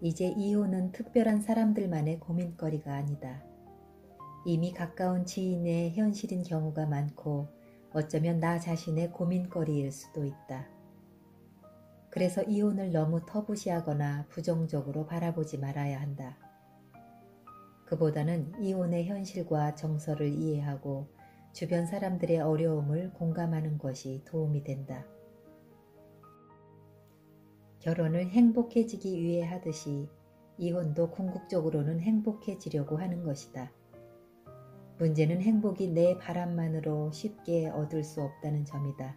이제 이혼은 특별한 사람들만의 고민거리가 아니다. 이미 가까운 지인의 현실인 경우가 많고 어쩌면 나 자신의 고민거리일 수도 있다. 그래서 이혼을 너무 터부시하거나 부정적으로 바라보지 말아야 한다. 그보다는 이혼의 현실과 정서를 이해하고 주변 사람들의 어려움을 공감하는 것이 도움이 된다. 결혼을 행복해지기 위해 하듯이 이혼도 궁극적으로는 행복해지려고 하는 것이다. 문제는 행복이 내 바람만으로 쉽게 얻을 수 없다는 점이다.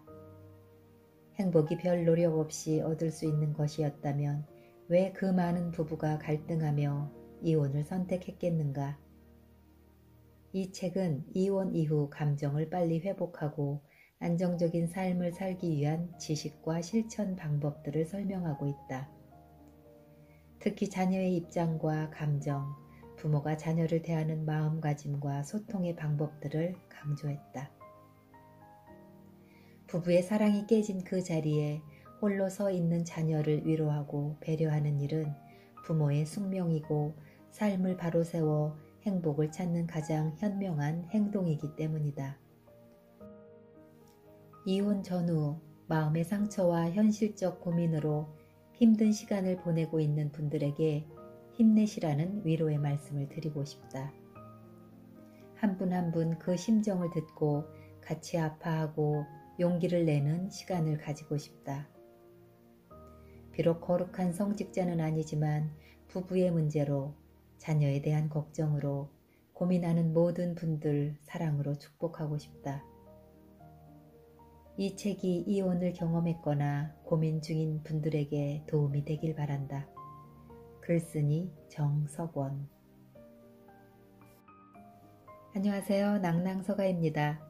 행복이 별 노력 없이 얻을 수 있는 것이었다면 왜 그 많은 부부가 갈등하며 이혼을 선택했겠는가? 이 책은 이혼 이후 감정을 빨리 회복하고 안정적인 삶을 살기 위한 지식과 실천 방법들을 설명하고 있다. 특히 자녀의 입장과 감정, 부모가 자녀를 대하는 마음가짐과 소통의 방법들을 강조했다. 부부의 사랑이 깨진 그 자리에 홀로 서 있는 자녀를 위로하고 배려하는 일은 부모의 숙명이고 삶을 바로 세워 행복을 찾는 가장 현명한 행동이기 때문이다. 이혼 전후 마음의 상처와 현실적 고민으로 힘든 시간을 보내고 있는 분들에게 힘내시라는 위로의 말씀을 드리고 싶다. 한 분 한 분 그 심정을 듣고 같이 아파하고 용기를 내는 시간을 가지고 싶다. 비록 거룩한 성직자는 아니지만 부부의 문제로 자녀에 대한 걱정으로 고민하는 모든 분들 사랑으로 축복하고 싶다. 이 책이 이혼을 경험했거나 고민 중인 분들에게 도움이 되길 바란다. 글쓴이 정석원 안녕하세요. 낭낭서가입니다.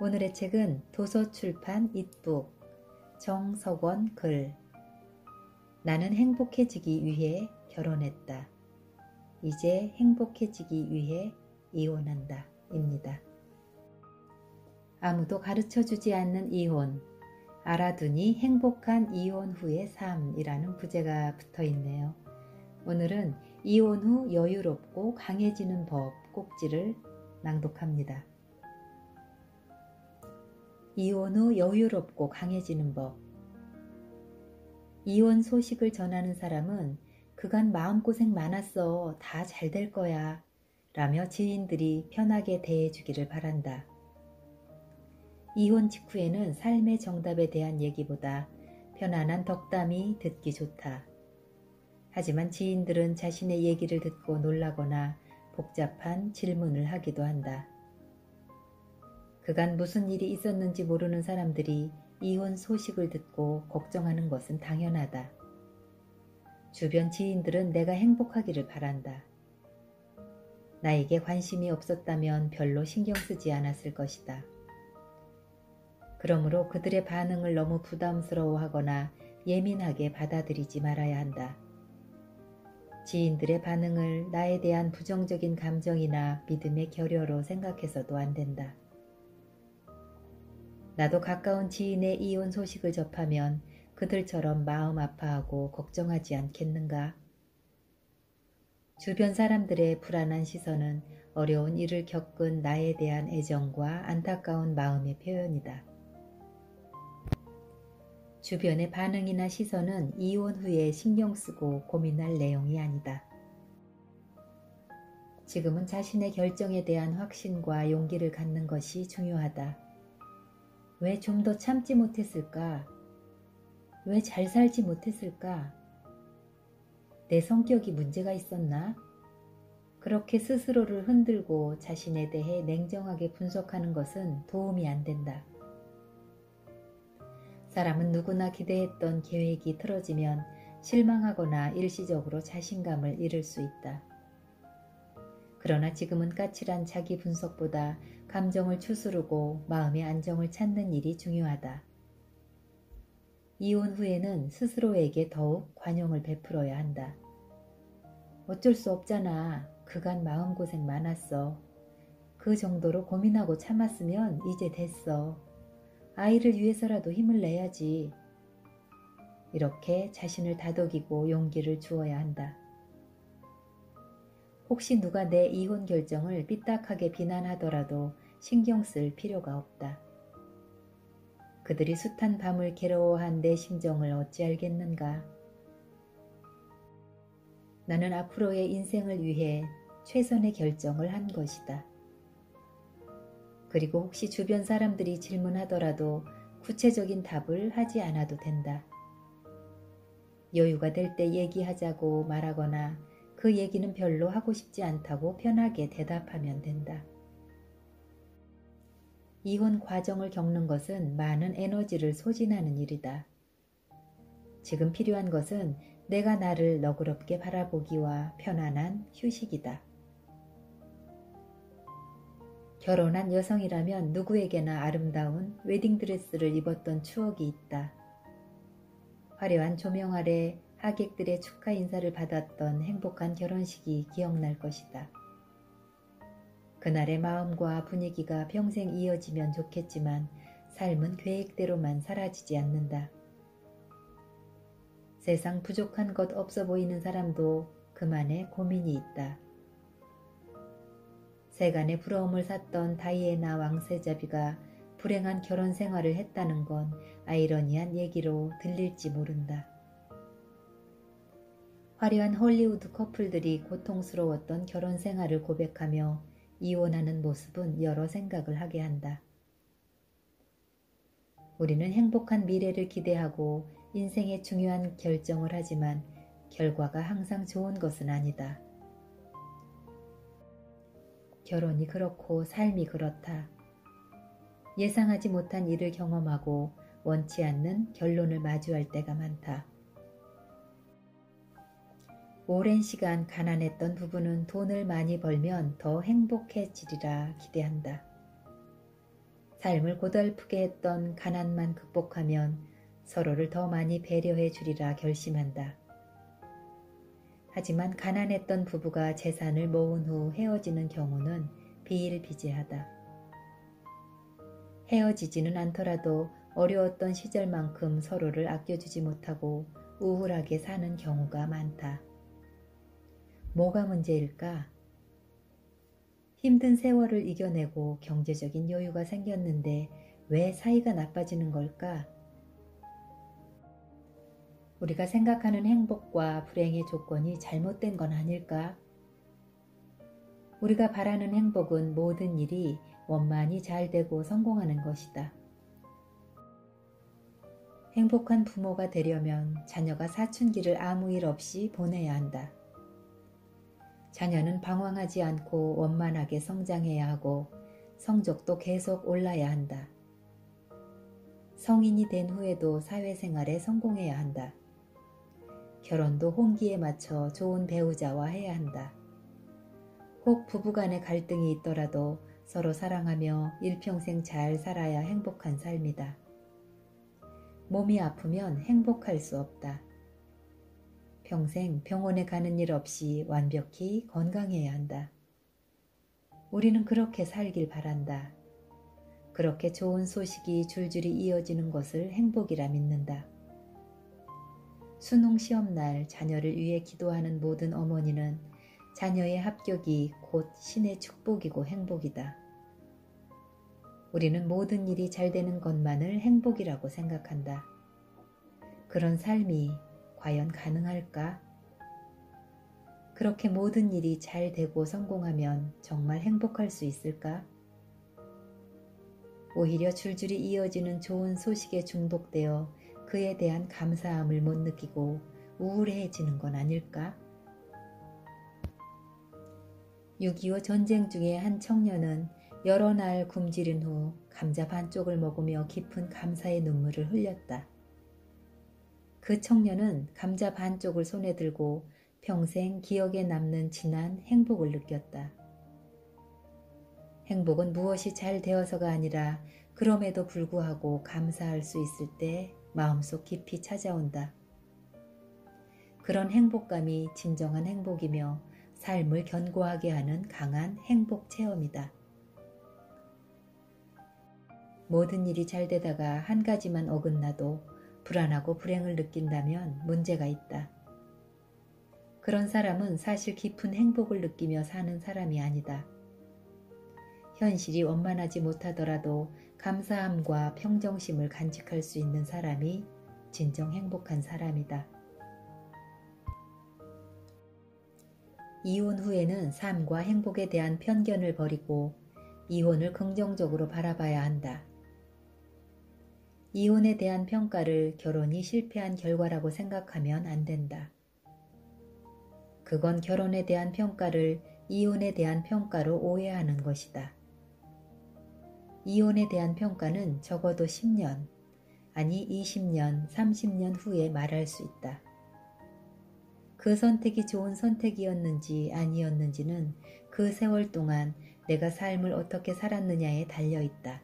오늘의 책은 도서출판 잇북 정석원 글 나는 행복해지기 위해 결혼했다. 이제 행복해지기 위해 이혼한다. 입니다. 아무도 가르쳐 주지 않는 이혼, 알아두니 행복한 이혼 후의 삶이라는 부제가 붙어 있네요. 오늘은 이혼 후 여유롭고 강해지는 법 꼭지를 낭독합니다. 이혼 후 여유롭고 강해지는 법. 이혼 소식을 전하는 사람은 그간 마음고생 많았어. 다 잘 될 거야. 라며 지인들이 편하게 대해주기를 바란다. 이혼 직후에는 삶의 정답에 대한 얘기보다 편안한 덕담이 듣기 좋다. 하지만 지인들은 자신의 얘기를 듣고 놀라거나 복잡한 질문을 하기도 한다. 그간 무슨 일이 있었는지 모르는 사람들이 이혼 소식을 듣고 걱정하는 것은 당연하다. 주변 지인들은 내가 행복하기를 바란다. 나에게 관심이 없었다면 별로 신경 쓰지 않았을 것이다. 그러므로 그들의 반응을 너무 부담스러워하거나 예민하게 받아들이지 말아야 한다. 지인들의 반응을 나에 대한 부정적인 감정이나 믿음의 결여로 생각해서도 안 된다. 나도 가까운 지인의 이혼 소식을 접하면 그들처럼 마음 아파하고 걱정하지 않겠는가? 주변 사람들의 불안한 시선은 어려운 일을 겪은 나에 대한 애정과 안타까운 마음의 표현이다. 주변의 반응이나 시선은 이혼 후에 신경 쓰고 고민할 내용이 아니다. 지금은 자신의 결정에 대한 확신과 용기를 갖는 것이 중요하다. 왜 좀 더 참지 못했을까? 왜 잘 살지 못했을까? 내 성격이 문제가 있었나? 그렇게 스스로를 흔들고 자신에 대해 냉정하게 분석하는 것은 도움이 안 된다. 사람은 누구나 기대했던 계획이 틀어지면 실망하거나 일시적으로 자신감을 잃을 수 있다. 그러나 지금은 까칠한 자기 분석보다 감정을 추스르고 마음의 안정을 찾는 일이 중요하다. 이혼 후에는 스스로에게 더욱 관용을 베풀어야 한다. 어쩔 수 없잖아. 그간 마음고생 많았어. 그 정도로 고민하고 참았으면 이제 됐어. 아이를 위해서라도 힘을 내야지. 이렇게 자신을 다독이고 용기를 주어야 한다. 혹시 누가 내 이혼 결정을 삐딱하게 비난하더라도 신경 쓸 필요가 없다. 그들이 숱한 밤을 괴로워한 내 심정을 어찌 알겠는가? 나는 앞으로의 인생을 위해 최선의 결정을 한 것이다. 그리고 혹시 주변 사람들이 질문하더라도 구체적인 답을 하지 않아도 된다. 여유가 될 때 얘기하자고 말하거나 그 얘기는 별로 하고 싶지 않다고 편하게 대답하면 된다. 이혼 과정을 겪는 것은 많은 에너지를 소진하는 일이다. 지금 필요한 것은 내가 나를 너그럽게 바라보기와 편안한 휴식이다. 결혼한 여성이라면 누구에게나 아름다운 웨딩드레스를 입었던 추억이 있다. 화려한 조명 아래 하객들의 축하 인사를 받았던 행복한 결혼식이 기억날 것이다. 그날의 마음과 분위기가 평생 이어지면 좋겠지만 삶은 계획대로만 사라지지 않는다. 세상 부족한 것 없어 보이는 사람도 그만의 고민이 있다. 세간의 부러움을 샀던 다이애나 왕세자비가 불행한 결혼 생활을 했다는 건 아이러니한 얘기로 들릴지 모른다. 화려한 홀리우드 커플들이 고통스러웠던 결혼 생활을 고백하며 이혼하는 모습은 여러 생각을 하게 한다. 우리는 행복한 미래를 기대하고 인생의 중요한 결정을 하지만 결과가 항상 좋은 것은 아니다. 결혼이 그렇고 삶이 그렇다. 예상하지 못한 일을 경험하고 원치 않는 결론을 마주할 때가 많다. 오랜 시간 가난했던 부부는 돈을 많이 벌면 더 행복해지리라 기대한다. 삶을 고달프게 했던 가난만 극복하면 서로를 더 많이 배려해 주리라 결심한다. 하지만 가난했던 부부가 재산을 모은 후 헤어지는 경우는 비일비재하다. 헤어지지는 않더라도 어려웠던 시절만큼 서로를 아껴주지 못하고 우울하게 사는 경우가 많다. 뭐가 문제일까? 힘든 세월을 이겨내고 경제적인 여유가 생겼는데 왜 사이가 나빠지는 걸까? 우리가 생각하는 행복과 불행의 조건이 잘못된 건 아닐까? 우리가 바라는 행복은 모든 일이 원만히 잘 되고 성공하는 것이다. 행복한 부모가 되려면 자녀가 사춘기를 아무 일 없이 보내야 한다. 자녀는 방황하지 않고 원만하게 성장해야 하고 성적도 계속 올라야 한다. 성인이 된 후에도 사회생활에 성공해야 한다. 결혼도 홍기에 맞춰 좋은 배우자와 해야 한다. 혹 부부간의 갈등이 있더라도 서로 사랑하며 일평생 잘 살아야 행복한 삶이다. 몸이 아프면 행복할 수 없다. 평생 병원에 가는 일 없이 완벽히 건강해야 한다. 우리는 그렇게 살길 바란다. 그렇게 좋은 소식이 줄줄이 이어지는 것을 행복이라 믿는다. 수능 시험 날 자녀를 위해 기도하는 모든 어머니는 자녀의 합격이 곧 신의 축복이고 행복이다. 우리는 모든 일이 잘 되는 것만을 행복이라고 생각한다. 그런 삶이 과연 가능할까? 그렇게 모든 일이 잘 되고 성공하면 정말 행복할 수 있을까? 오히려 줄줄이 이어지는 좋은 소식에 중독되어 그에 대한 감사함을 못 느끼고 우울해지는 건 아닐까? 6.25 전쟁 중에 한 청년은 여러 날 굶주린 후 감자 반쪽을 먹으며 깊은 감사의 눈물을 흘렸다. 그 청년은 감자 반쪽을 손에 들고 평생 기억에 남는 진한 행복을 느꼈다. 행복은 무엇이 잘 되어서가 아니라 그럼에도 불구하고 감사할 수 있을 때 마음속 깊이 찾아온다. 그런 행복감이 진정한 행복이며 삶을 견고하게 하는 강한 행복 체험이다. 모든 일이 잘 되다가 한 가지만 어긋나도 불안하고 불행을 느낀다면 문제가 있다. 그런 사람은 사실 깊은 행복을 느끼며 사는 사람이 아니다. 현실이 원만하지 못하더라도 감사함과 평정심을 간직할 수 있는 사람이 진정 행복한 사람이다. 이혼 후에는 삶과 행복에 대한 편견을 버리고 이혼을 긍정적으로 바라봐야 한다. 이혼에 대한 평가를 결혼이 실패한 결과라고 생각하면 안 된다. 그건 결혼에 대한 평가를 이혼에 대한 평가로 오해하는 것이다. 이혼에 대한 평가는 적어도 10년, 아니 20년, 30년 후에 말할 수 있다. 그 선택이 좋은 선택이었는지 아니었는지는 그 세월 동안 내가 삶을 어떻게 살았느냐에 달려 있다.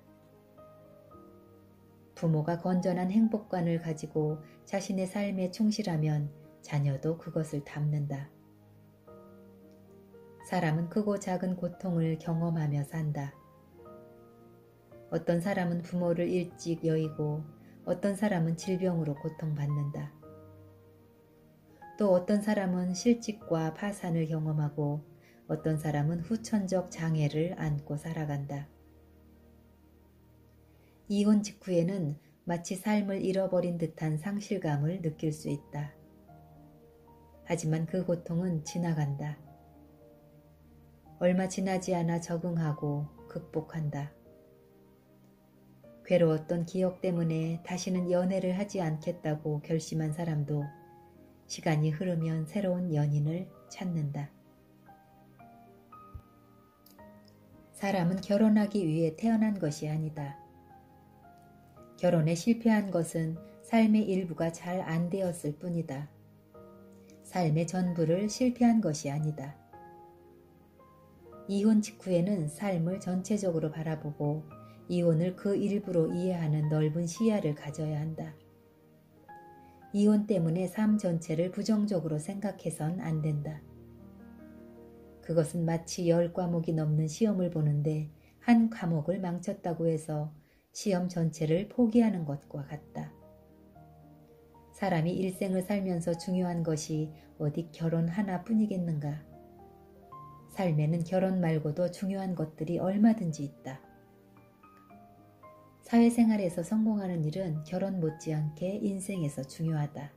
부모가 건전한 행복관을 가지고 자신의 삶에 충실하면 자녀도 그것을 담는다. 사람은 크고 작은 고통을 경험하며 산다. 어떤 사람은 부모를 일찍 여의고 어떤 사람은 질병으로 고통받는다. 또 어떤 사람은 실직과 파산을 경험하고 어떤 사람은 후천적 장애를 안고 살아간다. 이혼 직후에는 마치 삶을 잃어버린 듯한 상실감을 느낄 수 있다. 하지만 그 고통은 지나간다. 얼마 지나지 않아 적응하고 극복한다. 괴로웠던 기억 때문에 다시는 연애를 하지 않겠다고 결심한 사람도 시간이 흐르면 새로운 연인을 찾는다. 사람은 결혼하기 위해 태어난 것이 아니다. 결혼에 실패한 것은 삶의 일부가 잘 안 되었을 뿐이다. 삶의 전부를 실패한 것이 아니다. 이혼 직후에는 삶을 전체적으로 바라보고 이혼을 그 일부로 이해하는 넓은 시야를 가져야 한다. 이혼 때문에 삶 전체를 부정적으로 생각해선 안 된다. 그것은 마치 열 과목이 넘는 시험을 보는데 한 과목을 망쳤다고 해서 시험 전체를 포기하는 것과 같다. 사람이 일생을 살면서 중요한 것이 어디 결혼 하나뿐이겠는가? 삶에는 결혼 말고도 중요한 것들이 얼마든지 있다. 사회생활에서 성공하는 일은 결혼 못지않게 인생에서 중요하다.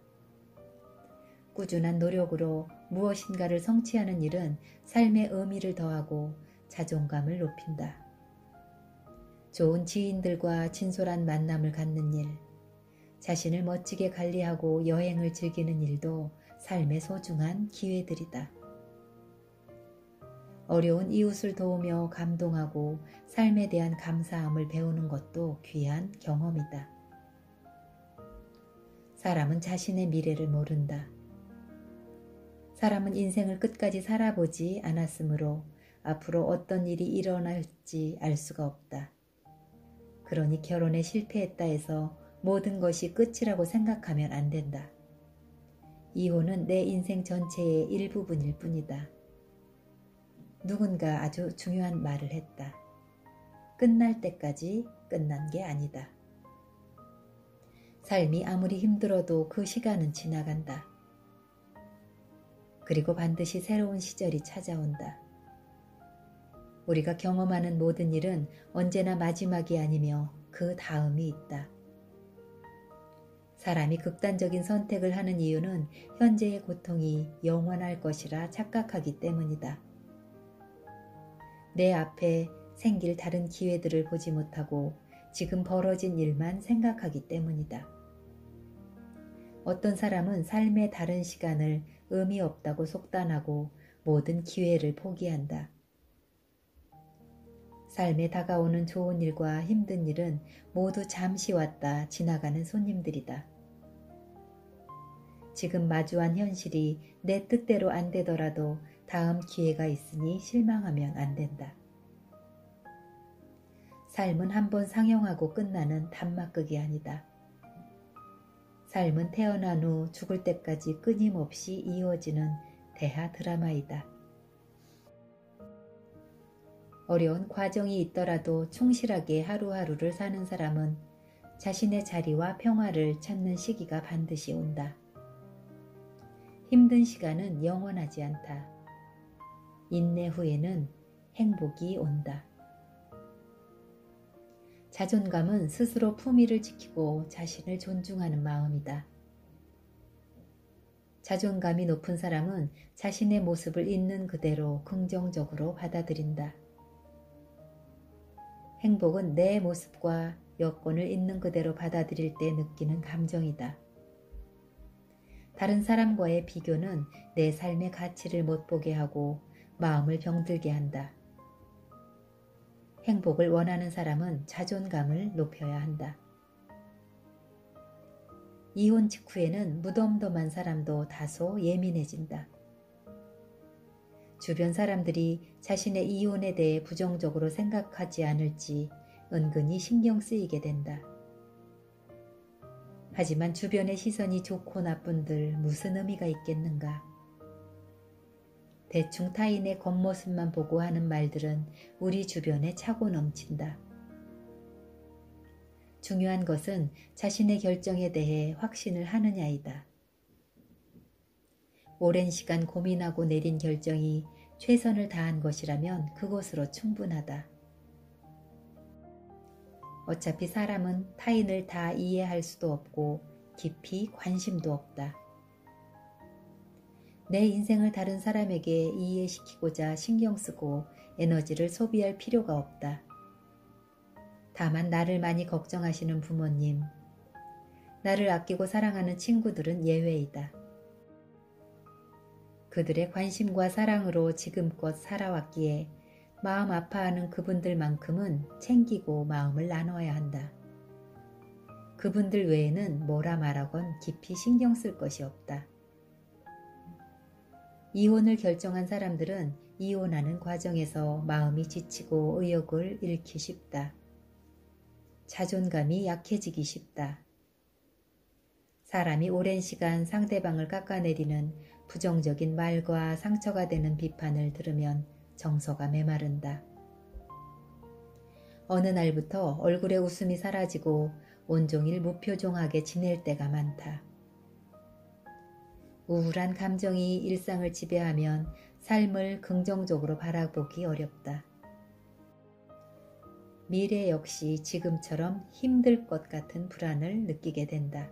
꾸준한 노력으로 무엇인가를 성취하는 일은 삶의 의미를 더하고 자존감을 높인다. 좋은 지인들과 진솔한 만남을 갖는 일, 자신을 멋지게 관리하고 여행을 즐기는 일도 삶의 소중한 기회들이다. 어려운 이웃을 도우며 감동하고 삶에 대한 감사함을 배우는 것도 귀한 경험이다. 사람은 자신의 미래를 모른다. 사람은 인생을 끝까지 살아보지 않았으므로 앞으로 어떤 일이 일어날지 알 수가 없다. 그러니 결혼에 실패했다 해서 모든 것이 끝이라고 생각하면 안 된다. 이혼은 내 인생 전체의 일부분일 뿐이다. 누군가 아주 중요한 말을 했다. 끝날 때까지 끝난 게 아니다. 삶이 아무리 힘들어도 그 시간은 지나간다. 그리고 반드시 새로운 시절이 찾아온다. 우리가 경험하는 모든 일은 언제나 마지막이 아니며 그 다음이 있다. 사람이 극단적인 선택을 하는 이유는 현재의 고통이 영원할 것이라 착각하기 때문이다. 내 앞에 생길 다른 기회들을 보지 못하고 지금 벌어진 일만 생각하기 때문이다. 어떤 사람은 삶의 다른 시간을 의미 없다고 속단하고 모든 기회를 포기한다. 삶에 다가오는 좋은 일과 힘든 일은 모두 잠시 왔다 지나가는 손님들이다. 지금 마주한 현실이 내 뜻대로 안 되더라도 다음 기회가 있으니 실망하면 안 된다. 삶은 한 번 상영하고 끝나는 단막극이 아니다. 삶은 태어난 후 죽을 때까지 끊임없이 이어지는 대하 드라마이다. 어려운 과정이 있더라도 충실하게 하루하루를 사는 사람은 자신의 자리와 평화를 찾는 시기가 반드시 온다. 힘든 시간은 영원하지 않다. 인내 후에는 행복이 온다. 자존감은 스스로 품위를 지키고 자신을 존중하는 마음이다. 자존감이 높은 사람은 자신의 모습을 있는 그대로 긍정적으로 받아들인다. 행복은 내 모습과 여건을 있는 그대로 받아들일 때 느끼는 감정이다. 다른 사람과의 비교는 내 삶의 가치를 못 보게 하고 마음을 병들게 한다. 행복을 원하는 사람은 자존감을 높여야 한다. 이혼 직후에는 무덤덤한 사람도 다소 예민해진다. 주변 사람들이 자신의 이혼에 대해 부정적으로 생각하지 않을지 은근히 신경 쓰이게 된다. 하지만 주변의 시선이 좋고 나쁜들 무슨 의미가 있겠는가? 대충 타인의 겉모습만 보고 하는 말들은 우리 주변에 차고 넘친다. 중요한 것은 자신의 결정에 대해 확신을 하느냐이다. 오랜 시간 고민하고 내린 결정이 최선을 다한 것이라면 그것으로 충분하다. 어차피 사람은 타인을 다 이해할 수도 없고 깊이 관심도 없다. 내 인생을 다른 사람에게 이해시키고자 신경 쓰고 에너지를 소비할 필요가 없다. 다만 나를 많이 걱정하시는 부모님, 나를 아끼고 사랑하는 친구들은 예외이다. 그들의 관심과 사랑으로 지금껏 살아왔기에 마음 아파하는 그분들만큼은 챙기고 마음을 나눠야 한다. 그분들 외에는 뭐라 말하건 깊이 신경 쓸 것이 없다. 이혼을 결정한 사람들은 이혼하는 과정에서 마음이 지치고 의욕을 잃기 쉽다. 자존감이 약해지기 쉽다. 사람이 오랜 시간 상대방을 깎아내리는 부정적인 말과 상처가 되는 비판을 들으면 정서가 메마른다. 어느 날부터 얼굴에 웃음이 사라지고 온종일 무표정하게 지낼 때가 많다. 우울한 감정이 일상을 지배하면 삶을 긍정적으로 바라보기 어렵다. 미래 역시 지금처럼 힘들 것 같은 불안을 느끼게 된다.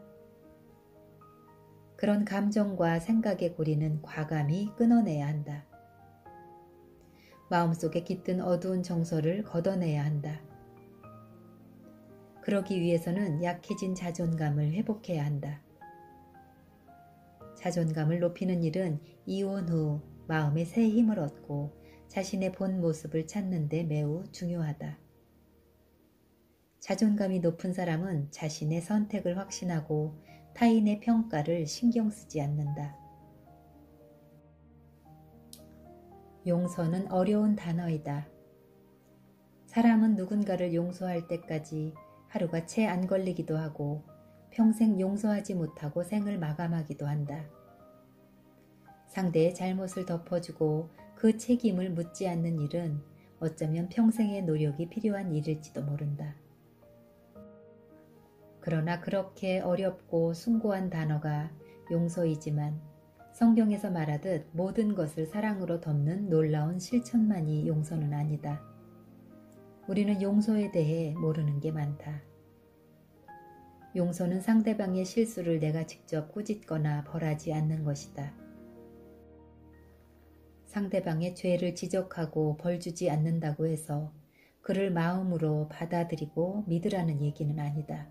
그런 감정과 생각의 고리는 과감히 끊어내야 한다. 마음속에 깃든 어두운 정서를 걷어내야 한다. 그러기 위해서는 약해진 자존감을 회복해야 한다. 자존감을 높이는 일은 이혼 후 마음에 새 힘을 얻고 자신의 본 모습을 찾는 데 매우 중요하다. 자존감이 높은 사람은 자신의 선택을 확신하고 타인의 평가를 신경 쓰지 않는다. 용서는 어려운 단어이다. 사람은 누군가를 용서할 때까지 하루가 채 안 걸리기도 하고 평생 용서하지 못하고 생을 마감하기도 한다. 상대의 잘못을 덮어주고 그 책임을 묻지 않는 일은 어쩌면 평생의 노력이 필요한 일일지도 모른다. 그러나 그렇게 어렵고 숭고한 단어가 용서이지만 성경에서 말하듯 모든 것을 사랑으로 덮는 놀라운 실천만이 용서는 아니다. 우리는 용서에 대해 모르는 게 많다. 용서는 상대방의 실수를 내가 직접 꾸짖거나 벌하지 않는 것이다. 상대방의 죄를 지적하고 벌주지 않는다고 해서 그를 마음으로 받아들이고 믿으라는 얘기는 아니다.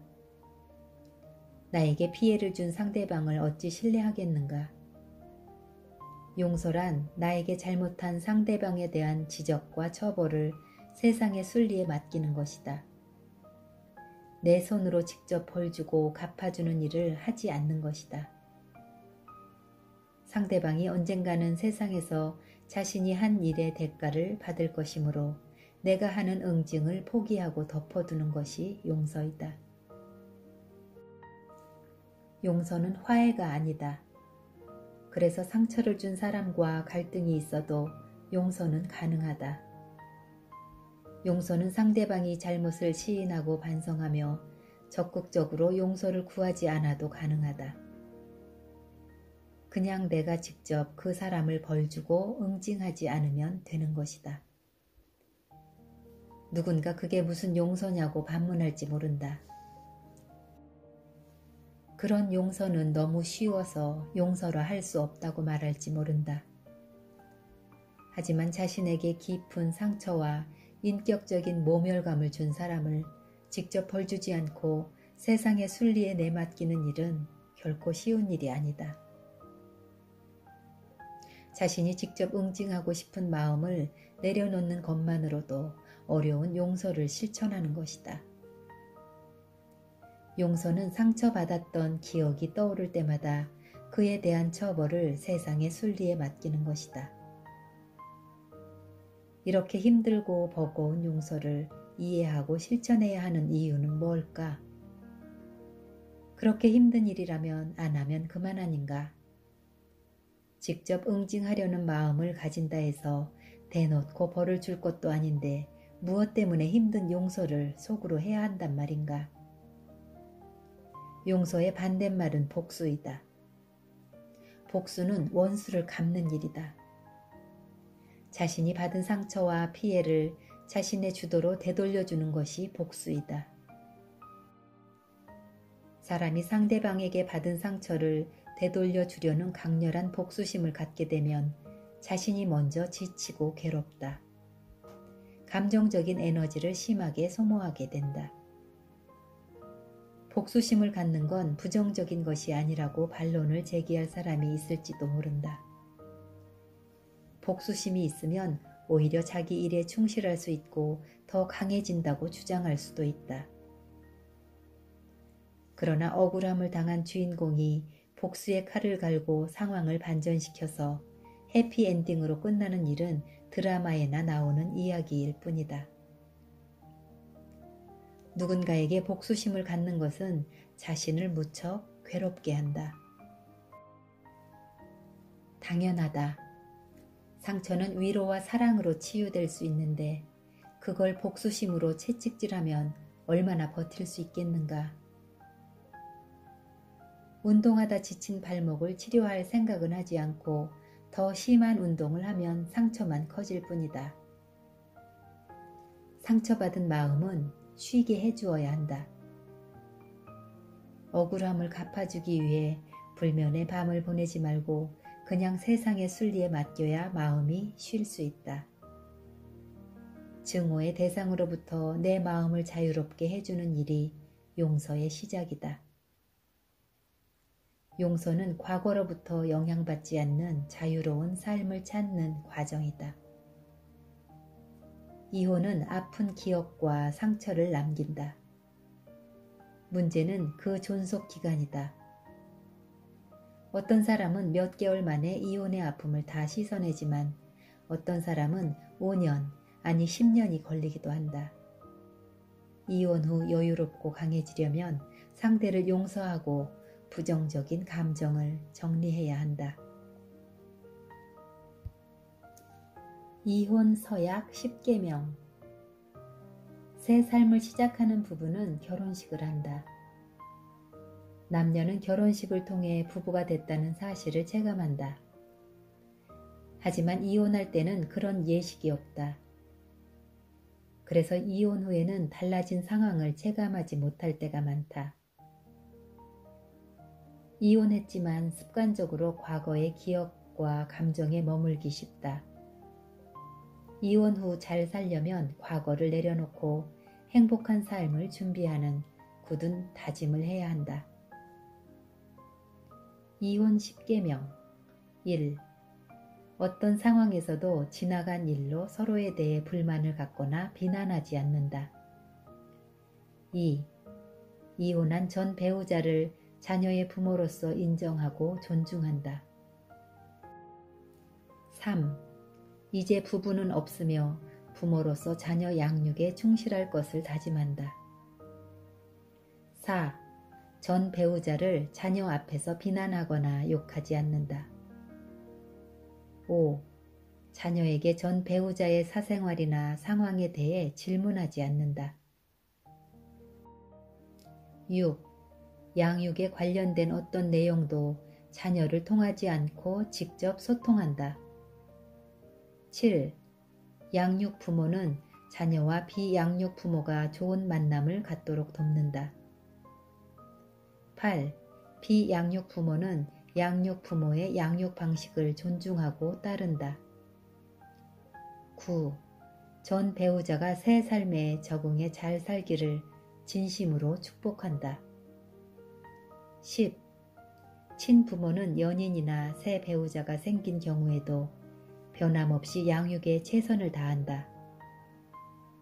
나에게 피해를 준 상대방을 어찌 신뢰하겠는가? 용서란 나에게 잘못한 상대방에 대한 지적과 처벌을 세상의 순리에 맡기는 것이다. 내 손으로 직접 벌주고 갚아주는 일을 하지 않는 것이다. 상대방이 언젠가는 세상에서 자신이 한 일의 대가를 받을 것이므로 내가 하는 응징을 포기하고 덮어두는 것이 용서이다. 용서는 화해가 아니다. 그래서 상처를 준 사람과 갈등이 있어도 용서는 가능하다. 용서는 상대방이 잘못을 시인하고 반성하며 적극적으로 용서를 구하지 않아도 가능하다. 그냥 내가 직접 그 사람을 벌주고 응징하지 않으면 되는 것이다. 누군가 그게 무슨 용서냐고 반문할지 모른다. 그런 용서는 너무 쉬워서 용서라 할수 없다고 말할지 모른다. 하지만 자신에게 깊은 상처와 인격적인 모멸감을 준 사람을 직접 벌주지 않고 세상의 순리에 내맡기는 일은 결코 쉬운 일이 아니다. 자신이 직접 응징하고 싶은 마음을 내려놓는 것만으로도 어려운 용서를 실천하는 것이다. 용서는 상처받았던 기억이 떠오를 때마다 그에 대한 처벌을 세상의 순리에 맡기는 것이다. 이렇게 힘들고 버거운 용서를 이해하고 실천해야 하는 이유는 뭘까? 그렇게 힘든 일이라면 안 하면 그만 아닌가? 직접 응징하려는 마음을 가진다 해서 대놓고 벌을 줄 것도 아닌데 무엇 때문에 힘든 용서를 속으로 해야 한단 말인가? 용서의 반대말은 복수이다. 복수는 원수를 갚는 일이다. 자신이 받은 상처와 피해를 자신의 주도로 되돌려주는 것이 복수이다. 사람이 상대방에게 받은 상처를 되돌려 주려는 강렬한 복수심을 갖게 되면 자신이 먼저 지치고 괴롭다. 감정적인 에너지를 심하게 소모하게 된다. 복수심을 갖는 건 부정적인 것이 아니라고 반론을 제기할 사람이 있을지도 모른다. 복수심이 있으면 오히려 자기 일에 충실할 수 있고 더 강해진다고 주장할 수도 있다. 그러나 억울함을 당한 주인공이 복수의 칼을 갈고 상황을 반전시켜서 해피엔딩으로 끝나는 일은 드라마에나 나오는 이야기일 뿐이다. 누군가에게 복수심을 갖는 것은 자신을 무척 괴롭게 한다. 당연하다. 상처는 위로와 사랑으로 치유될 수 있는데 그걸 복수심으로 채찍질하면 얼마나 버틸 수 있겠는가. 운동하다 지친 발목을 치료할 생각은 하지 않고 더 심한 운동을 하면 상처만 커질 뿐이다. 상처받은 마음은 쉬게 해주어야 한다. 억울함을 갚아주기 위해 불면의 밤을 보내지 말고 그냥 세상의 순리에 맡겨야 마음이 쉴 수 있다. 증오의 대상으로부터 내 마음을 자유롭게 해주는 일이 용서의 시작이다. 용서는 과거로부터 영향받지 않는 자유로운 삶을 찾는 과정이다. 이혼은 아픈 기억과 상처를 남긴다. 문제는 그 존속 기간이다. 어떤 사람은 몇 개월 만에 이혼의 아픔을 다 씻어내지만 어떤 사람은 5년 아니 10년이 걸리기도 한다. 이혼 후 여유롭고 강해지려면 상대를 용서하고 부정적인 감정을 정리해야 한다. 이혼 서약 10개명 새 삶을 시작하는 부부는 결혼식을 한다. 남녀는 결혼식을 통해 부부가 됐다는 사실을 체감한다. 하지만 이혼할 때는 그런 예식이 없다. 그래서 이혼 후에는 달라진 상황을 체감하지 못할 때가 많다. 이혼했지만 습관적으로 과거의 기억과 감정에 머물기 쉽다. 이혼 후 잘 살려면 과거를 내려놓고 행복한 삶을 준비하는 굳은 다짐을 해야 한다. 이혼 10계명 1. 어떤 상황에서도 지나간 일로 서로에 대해 불만을 갖거나 비난하지 않는다. 2. 이혼한 전 배우자를 자녀의 부모로서 인정하고 존중한다. 3. 이제 부부는 없으며 부모로서 자녀 양육에 충실할 것을 다짐한다. 4. 전 배우자를 자녀 앞에서 비난하거나 욕하지 않는다. 5. 자녀에게 전 배우자의 사생활이나 상황에 대해 질문하지 않는다. 6. 양육에 관련된 어떤 내용도 자녀를 통하지 않고 직접 소통한다. 7. 양육 부모는 자녀와 비양육 부모가 좋은 만남을 갖도록 돕는다. 8. 비양육 부모는 양육 부모의 양육 방식을 존중하고 따른다. 9. 전 배우자가 새 삶에 적응해 잘 살기를 진심으로 축복한다. 10. 친부모는 연인이나 새 배우자가 생긴 경우에도 변함없이 양육에 최선을 다한다.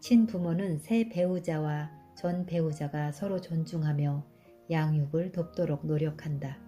친부모는 새 배우자와 전 배우자가 서로 존중하며 양육을 돕도록 노력한다.